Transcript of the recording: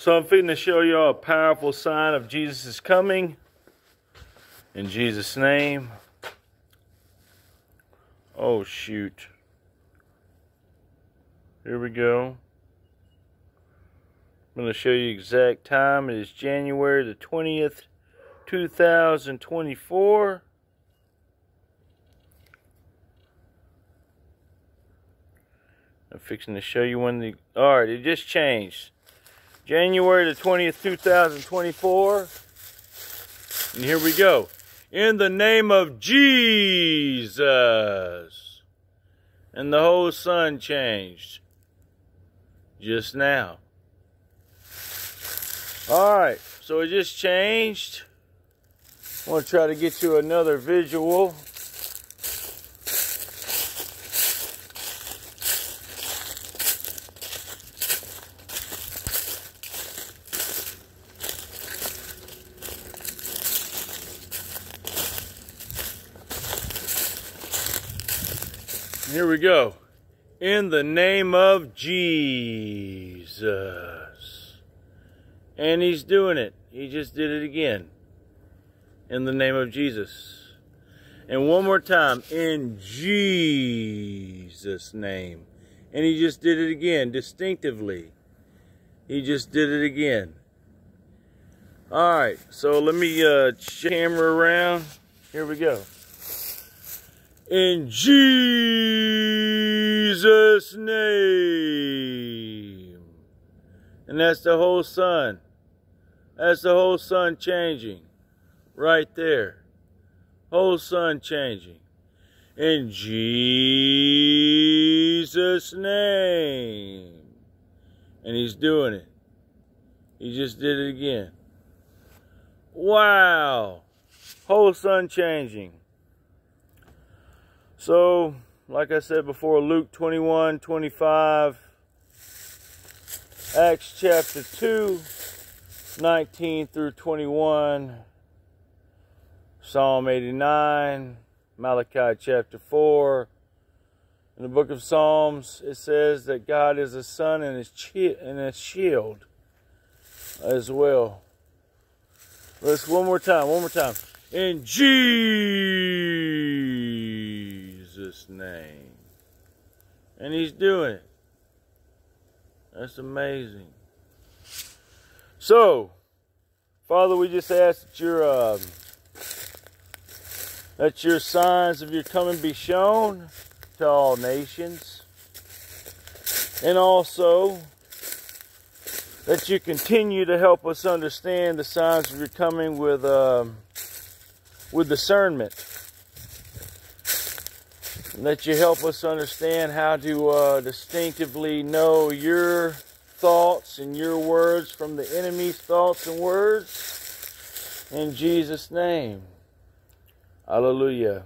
So I'm fitting to show you all a powerful sign of Jesus' coming. In Jesus' name. Oh, shoot. Here we go. I'm going to show you exact time. It is January the 20th, 2024. I'm fixing to show you when the... Alright, it just changed. January the 20th, 2024. And here we go. In the name of Jesus. And the whole sun changed. Just now. Alright, so it just changed. I want to try to get you another visual. Here we go. In the name of Jesus. And he's doing it. He just did it again. In the name of Jesus. And one more time. In Jesus' name. And he just did it again, distinctively. He just did it again. Alright, so let me uh, camera around. Here we go. In Jesus' name. And that's the whole sun. That's the whole sun changing. Right there. Whole sun changing. In Jesus' name. And he's doing it. He just did it again. Wow. Whole sun changing. So, like I said before, Luke 21, 25, Acts chapter 2, 19 through 21, Psalm 89, Malachi chapter 4. In the book of Psalms, it says that God is a sun and a shield as well. Let's one more time, one more time. In Jesus' name. And he's doing it. That's amazing. So, Father, we just ask that your uh, that your signs of your coming be shown to all nations, and also that you continue to help us understand the signs of your coming with um, with discernment. That you help us understand how to uh, distinctively know your thoughts and your words from the enemy's thoughts and words. In Jesus' name. Hallelujah.